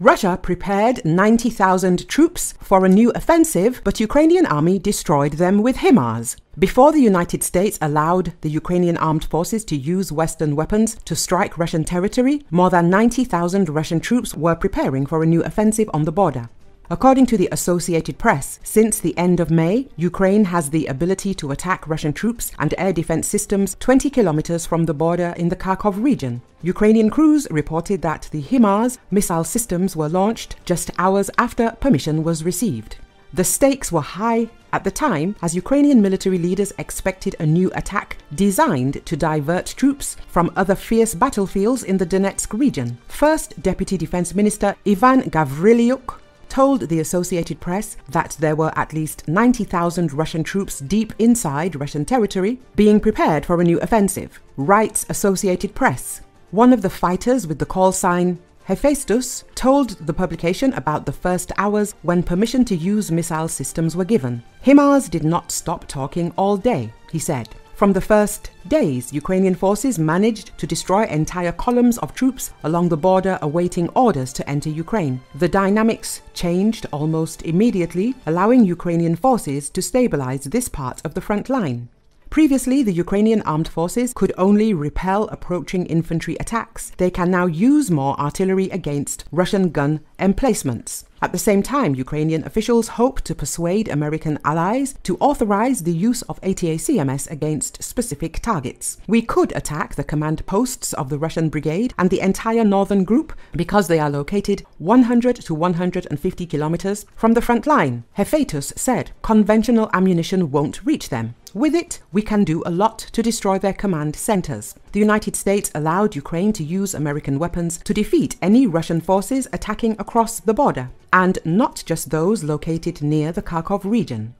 Russia prepared 90,000 troops for a new offensive, but Ukrainian army destroyed them with HIMARS. Before the United States allowed the Ukrainian armed forces to use Western weapons to strike Russian territory, more than 90,000 Russian troops were preparing for a new offensive on the border. According to the Associated Press, since the end of May, Ukraine has the ability to attack Russian troops and air defense systems 20 kilometers from the border in the Kharkov region. Ukrainian crews reported that the HIMARS missile systems were launched just hours after permission was received. The stakes were high at the time as Ukrainian military leaders expected a new attack designed to divert troops from other fierce battlefields in the Donetsk region. First Deputy Defense Minister Ivan Gavrilyuk told the Associated Press that there were at least 90,000 Russian troops deep inside Russian territory being prepared for a new offensive, writes Associated Press. One of the fighters with the call sign Hephaestus told the publication about the first hours when permission to use missile systems were given. HIMARS did not stop talking all day, he said. From the first days, Ukrainian forces managed to destroy entire columns of troops along the border awaiting orders to enter Ukraine. The dynamics changed almost immediately, allowing Ukrainian forces to stabilize this part of the front line. Previously, the Ukrainian armed forces could only repel approaching infantry attacks. They can now use more artillery against Russian gun emplacements. At the same time, Ukrainian officials hope to persuade American allies to authorize the use of ATACMS against specific targets. We could attack the command posts of the Russian brigade and the entire northern group because they are located 100 to 150 kilometers from the front line, Hephaestus said. Conventional ammunition won't reach them. With it, we can do a lot to destroy their command centers. The United States allowed Ukraine to use American weapons to defeat any Russian forces attacking across the border, and not just those located near the Kharkov region.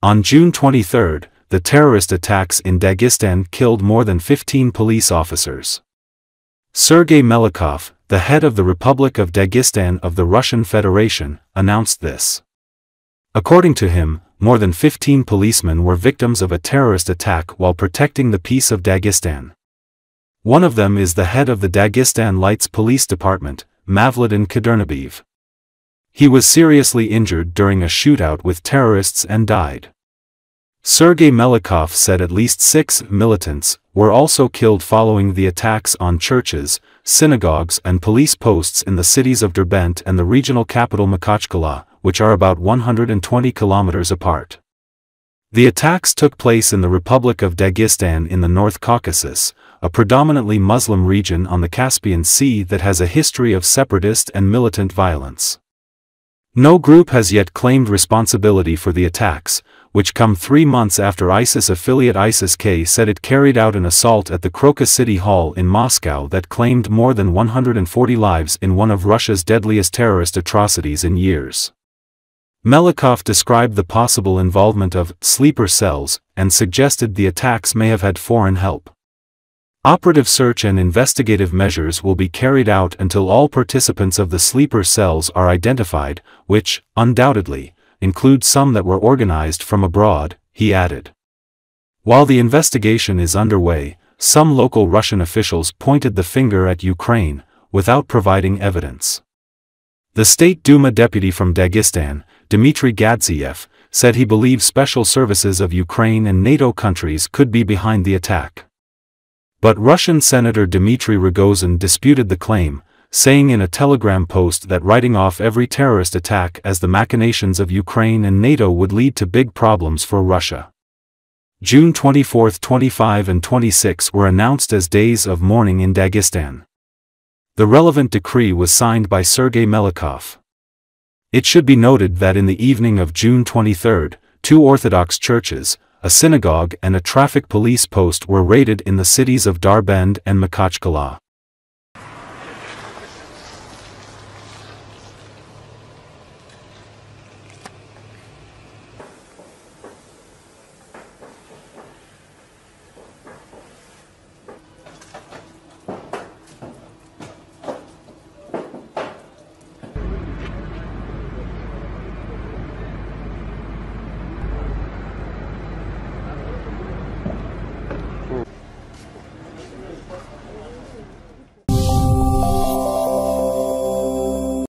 On June 23, the terrorist attacks in Dagestan killed more than 15 police officers. Sergei Melikov, the head of the Republic of Dagestan of the Russian Federation, announced this. According to him, more than 15 policemen were victims of a terrorist attack while protecting the peace of Dagestan. One of them is the head of the Dagestan Lights Police Department, Mavlodin Kadyrnabiyev. He was seriously injured during a shootout with terrorists and died. Sergei Melikov said at least six militants were also killed following the attacks on churches, synagogues and police posts in the cities of Derbent and the regional capital Makhachkala, which are about 120 kilometers apart. The attacks took place in the Republic of Dagestan in the North Caucasus, a predominantly Muslim region on the Caspian Sea that has a history of separatist and militant violence. No group has yet claimed responsibility for the attacks, which come three months after ISIS affiliate ISIS-K said it carried out an assault at the Crocus City Hall in Moscow that claimed more than 140 lives in one of Russia's deadliest terrorist atrocities in years. Melikov described the possible involvement of sleeper cells and suggested the attacks may have had foreign help. Operative search and investigative measures will be carried out until all participants of the sleeper cells are identified, which, undoubtedly, include some that were organized from abroad, he added. While the investigation is underway, some local Russian officials pointed the finger at Ukraine, without providing evidence. The State Duma deputy from Dagestan, Dmitry Gadziev, said he believes special services of Ukraine and NATO countries could be behind the attack. But Russian Senator Dmitry Rogozin disputed the claim, saying in a telegram post that writing off every terrorist attack as the machinations of Ukraine and NATO would lead to big problems for Russia. June 24, 25 and 26 were announced as days of mourning in Dagestan. The relevant decree was signed by Sergei Melikov. It should be noted that in the evening of June 23, two Orthodox churches, a synagogue and a traffic police post were raided in the cities of Darbend and Makhachkala.